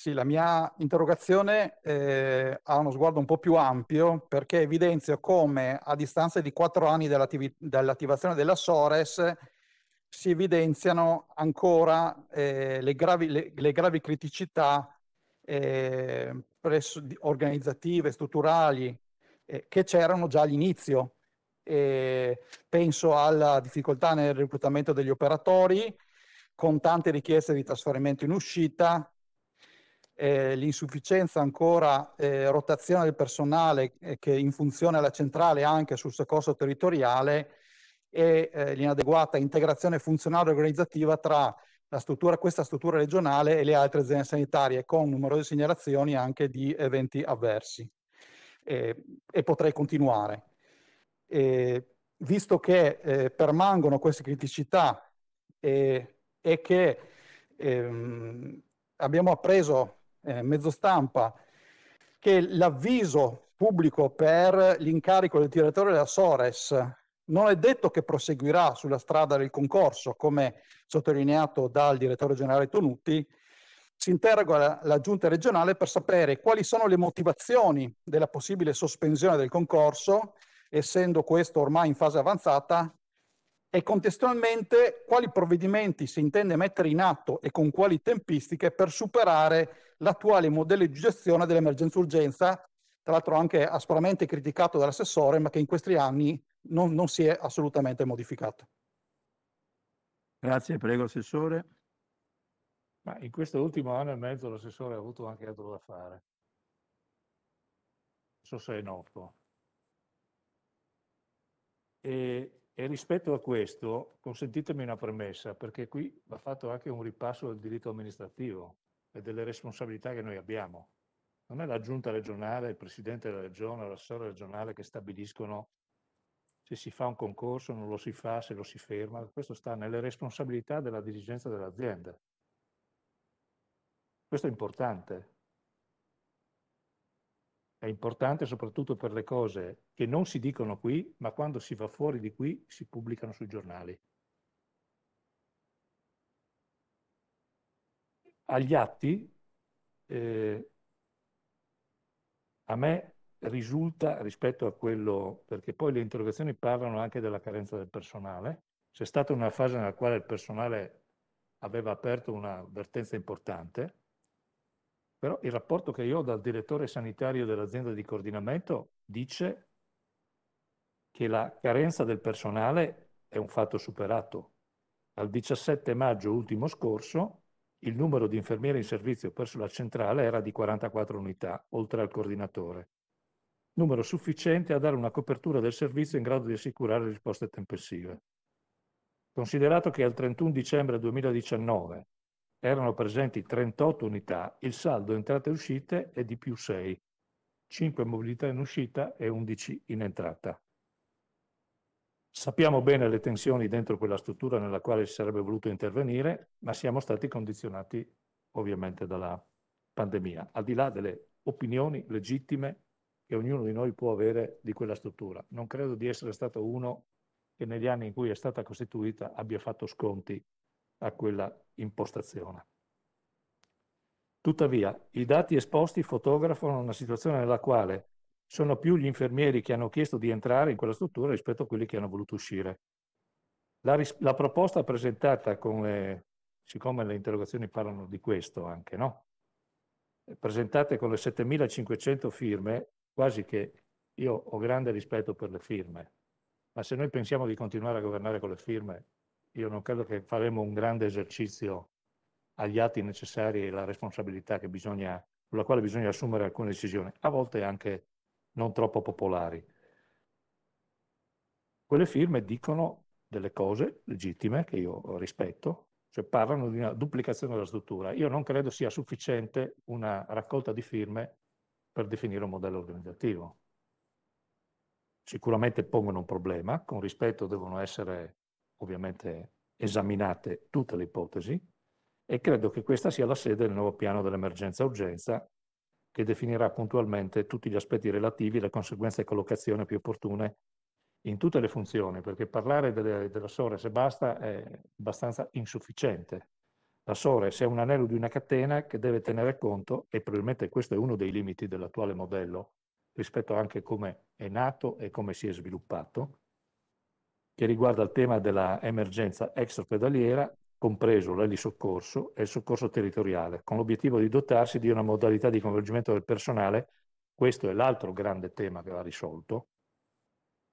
Sì, la mia interrogazione eh, ha uno sguardo un po' più ampio perché evidenzio come a distanza di quattro anni dall'attivazione della Sores si evidenziano ancora eh, le, gravi, le, le, gravi, criticità eh, presso, organizzative, strutturali, eh, che c'erano già all'inizio. penso alla difficoltà nel reclutamento degli operatori, con tante richieste di trasferimento in uscita, eh, l'insufficienza ancora eh, rotazione del personale eh, che in funzione alla centrale anche sul soccorso territoriale e eh, l'inadeguata integrazione funzionale e organizzativa tra struttura, questa struttura regionale e le altre aziende sanitarie con numerose segnalazioni anche di eventi avversi e potrei continuare. visto che eh, permangono queste criticità e che ehm, abbiamo appreso eh, mezzo stampa che l'avviso pubblico per l'incarico del direttore della Sores non è detto che proseguirà sulla strada del concorso, come sottolineato dal direttore generale Tonutti, si interroga la, la, giunta regionale per sapere quali sono le motivazioni della possibile sospensione del concorso, essendo questo ormai in fase avanzata, e contestualmente quali provvedimenti si intende mettere in atto e con quali tempistiche per superare l'attuale modello di gestione dell'emergenza urgenza, tra l'altro anche aspramente criticato dall'assessore, ma che in questi anni non, non si è assolutamente modificato. Grazie, prego Assessore. Ma in questo ultimo anno e mezzo l'assessore ha avuto anche altro da fare. Non so se è noto. E e rispetto a questo, consentitemi una premessa, perché qui va fatto anche un ripasso del diritto amministrativo e delle responsabilità che noi abbiamo. Non è la giunta regionale, il presidente della regione, l'assessore regionale che stabiliscono se si fa un concorso, non lo si fa, se lo si ferma. Questo sta nelle responsabilità della dirigenza dell'azienda. Questo è importante, è importante soprattutto per le cose che non si dicono qui, ma quando si va fuori di qui si pubblicano sui giornali. Agli atti, eh, a me risulta rispetto a quello, perché poi le interrogazioni parlano anche della carenza del personale, c'è stata una fase nella quale il personale aveva aperto un'avvertenza importante, però il rapporto che io ho dal direttore sanitario dell'azienda di coordinamento dice che la carenza del personale è un fatto superato. Al 17 maggio ultimo scorso il numero di infermieri in servizio presso la centrale era di 44 unità, oltre al coordinatore. Numero sufficiente a dare una copertura del servizio in grado di assicurare risposte tempestive. Considerato che al 31 dicembre 2019 erano presenti 38 unità, il saldo entrate e uscite è di più 6, 5 mobilità in uscita e 11 in entrata. Sappiamo bene le tensioni dentro quella struttura nella quale si sarebbe voluto intervenire, ma siamo stati condizionati ovviamente dalla pandemia, al di là delle opinioni legittime che ognuno di noi può avere di quella struttura. Non credo di essere stato uno che negli anni in cui è stata costituita abbia fatto sconti a quella impostazione. Tuttavia, i dati esposti fotografano una situazione nella quale sono più gli infermieri che hanno chiesto di entrare in quella struttura rispetto a quelli che hanno voluto uscire. La, ris- la proposta presentata come, siccome le interrogazioni parlano di questo anche, no? presentate con le 7500 firme, quasi che io ho grande rispetto per le firme, ma se noi pensiamo di continuare a governare con le firme, io non credo che faremo un grande esercizio agli atti necessari e la responsabilità bisogna, sulla quale bisogna assumere alcune decisioni, a volte anche non troppo popolari. Quelle firme dicono delle cose legittime che io rispetto, cioè parlano di una duplicazione della struttura. Io non credo sia sufficiente una raccolta di firme per definire un modello organizzativo. Sicuramente pongono un problema, con rispetto devono essere ovviamente esaminate tutte le ipotesi e credo che questa sia la sede del nuovo piano dell'emergenza-urgenza che definirà puntualmente tutti gli aspetti relativi alle conseguenze e collocazione più opportune in tutte le funzioni, perché parlare delle, della SORES e basta è abbastanza insufficiente. La Sores è un anello di una catena che deve tenere conto, e probabilmente questo è uno dei limiti dell'attuale modello, rispetto anche a come è nato e come si è sviluppato, che riguarda il tema della emergenza extraospedaliera, compreso l'elisoccorso e il soccorso territoriale, con l'obiettivo di dotarsi di una modalità di coinvolgimento del personale, questo è l'altro grande tema che va risolto,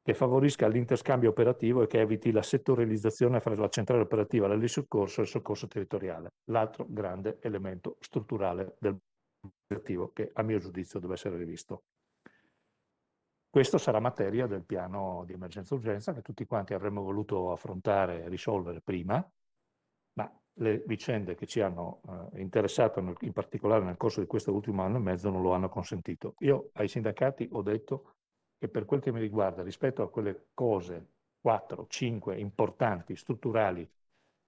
che favorisca l'interscambio operativo e che eviti la settorializzazione fra la centrale operativa, l'elisoccorso e il soccorso territoriale, l'altro grande elemento strutturale del operativo che a mio giudizio deve essere rivisto. Questo sarà materia del piano di emergenza-urgenza che tutti quanti avremmo voluto affrontare e risolvere prima, ma le vicende che ci hanno eh, interessato nel, in particolare nel corso di questo ultimo anno e mezzo non lo hanno consentito. Io ai sindacati ho detto che per quel che mi riguarda, rispetto a quelle cose, 4, 5 importanti, strutturali,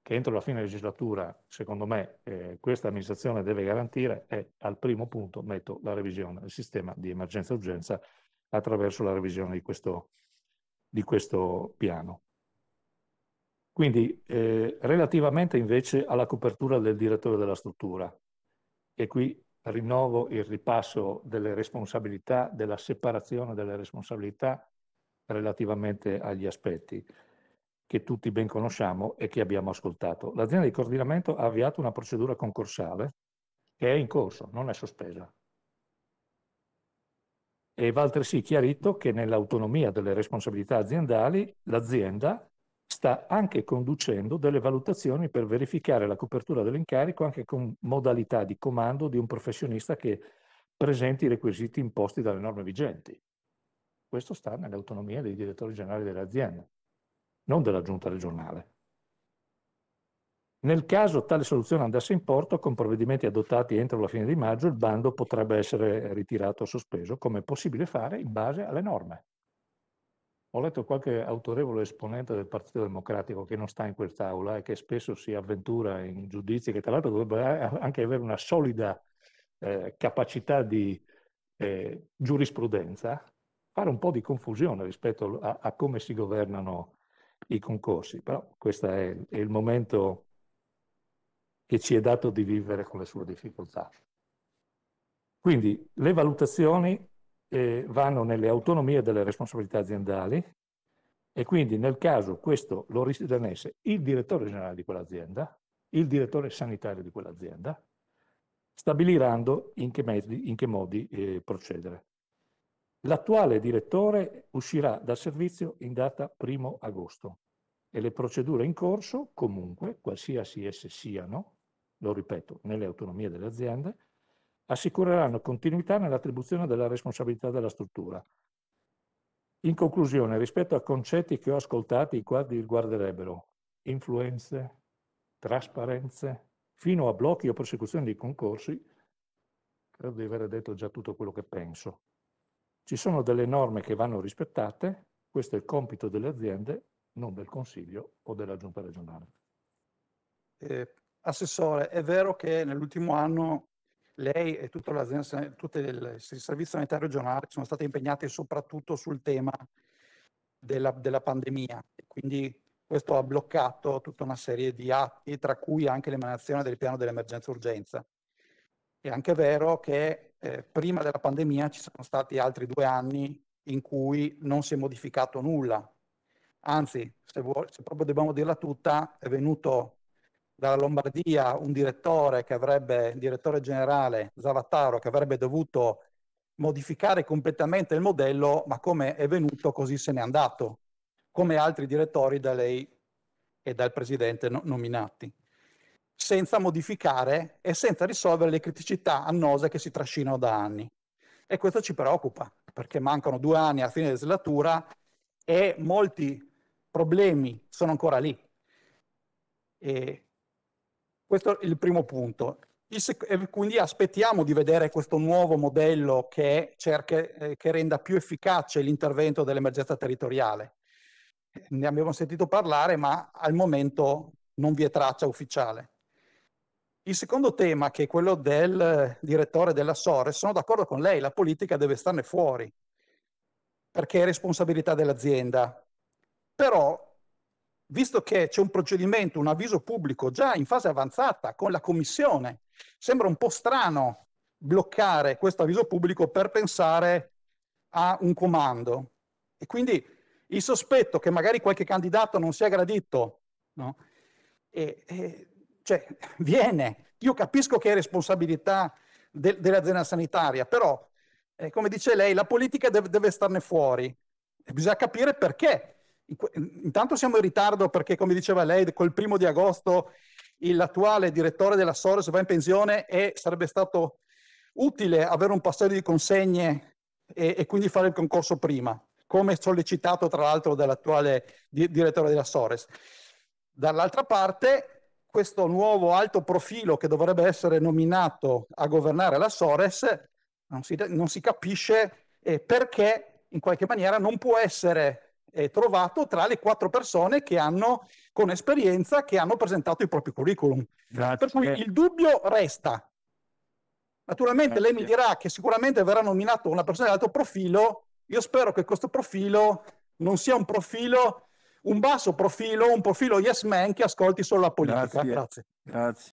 che entro la fine legislatura, secondo me, eh, questa amministrazione deve garantire, è al primo punto metto la revisione del sistema di emergenza-urgenza attraverso la revisione di questo, di questo piano. Quindi, eh, relativamente invece alla copertura del direttore della struttura, e qui rinnovo il ripasso delle responsabilità, della separazione delle responsabilità relativamente agli aspetti che tutti ben conosciamo e che abbiamo ascoltato. L'azienda di coordinamento ha avviato una procedura concorsale che è in corso, non è sospesa e va altresì chiarito che nell'autonomia delle responsabilità aziendali l'azienda sta anche conducendo delle valutazioni per verificare la copertura dell'incarico anche con modalità di comando di un professionista che presenti i requisiti imposti dalle norme vigenti. Questo sta nell'autonomia dei direttori generali delle aziende, non della giunta regionale. Nel caso tale soluzione andasse in porto, con provvedimenti adottati entro la fine di maggio, il bando potrebbe essere ritirato o sospeso, come è possibile fare in base alle norme. Ho letto qualche autorevole esponente del Partito Democratico che non sta in quest'aula e che spesso si avventura in giudizi che tra l'altro dovrebbe anche avere una solida eh, capacità di eh, giurisprudenza, fare un po' di confusione rispetto a, a, come si governano i concorsi. Però questo è, è il momento che ci è dato di vivere con le sue difficoltà. Quindi le valutazioni eh, vanno nelle autonomie delle responsabilità aziendali e quindi nel caso questo lo ritenesse il direttore generale di quell'azienda, il direttore sanitario di quell'azienda, stabilirando in che, mezzi, in che modi eh, procedere. L'attuale direttore uscirà dal servizio in data 1 agosto e le procedure in corso, comunque, qualsiasi esse siano, lo ripeto, nelle autonomie delle aziende, assicureranno continuità nell'attribuzione della responsabilità della struttura. In conclusione, rispetto a concetti che ho ascoltato, i quali riguarderebbero influenze, trasparenze, fino a blocchi o prosecuzioni di concorsi, credo di aver detto già tutto quello che penso. Ci sono delle norme che vanno rispettate, questo è il compito delle aziende, non del Consiglio o della Giunta regionale. Eh, Assessore, è vero che nell'ultimo anno lei e tutte il servizio sanitario regionale sono state impegnate soprattutto sul tema della, della pandemia, quindi questo ha bloccato tutta una serie di atti, tra cui anche l'emanazione del piano dell'emergenza urgenza. È anche vero che eh, prima della pandemia ci sono stati altri due anni in cui non si è modificato nulla. Anzi, se, vuoi, se proprio dobbiamo dirla tutta, è venuto dalla Lombardia un direttore che avrebbe, direttore generale Zavattaro, che avrebbe dovuto modificare completamente il modello, ma come è venuto così se n'è andato, come altri direttori da lei e dal presidente no nominati, senza modificare e senza risolvere le criticità annose che si trascinano da anni. E questo ci preoccupa, perché mancano due anni alla fine della legislatura e molti problemi sono ancora lì. E questo è il primo punto. Il quindi aspettiamo di vedere questo nuovo modello che, cerca, eh, che renda più efficace l'intervento dell'emergenza territoriale. Ne abbiamo sentito parlare, ma al momento non vi è traccia ufficiale. Il secondo tema, che è quello del direttore della SORE, sono d'accordo con lei, la politica deve starne fuori, perché è responsabilità dell'azienda. Però visto che c'è un procedimento, un avviso pubblico già in fase avanzata con la Commissione, sembra un po' strano bloccare questo avviso pubblico per pensare a un comando. E quindi il sospetto che magari qualche candidato non sia gradito, no? e, e, cioè, viene. Io capisco che è responsabilità de, dell'azienda sanitaria, però, eh, come dice lei, la politica deve, deve starne fuori. E bisogna capire perché. Intanto siamo in ritardo perché, come diceva lei, col primo di agosto l'attuale direttore della Soros va in pensione e sarebbe stato utile avere un passaggio di consegne e, e, quindi fare il concorso prima, come sollecitato tra l'altro dall'attuale di, direttore della Sores. Dall'altra parte, questo nuovo alto profilo che dovrebbe essere nominato a governare la Sores non si, non si capisce eh, perché in qualche maniera non può essere eh, trovato tra le quattro persone che hanno con esperienza che hanno presentato i propri curriculum. Grazie. Per cui il dubbio resta. Naturalmente Grazie. lei mi dirà che sicuramente verrà nominato una persona di alto profilo. Io spero che questo profilo non sia un profilo, un basso profilo, un profilo yes man che ascolti solo la politica. Grazie. Grazie. Grazie.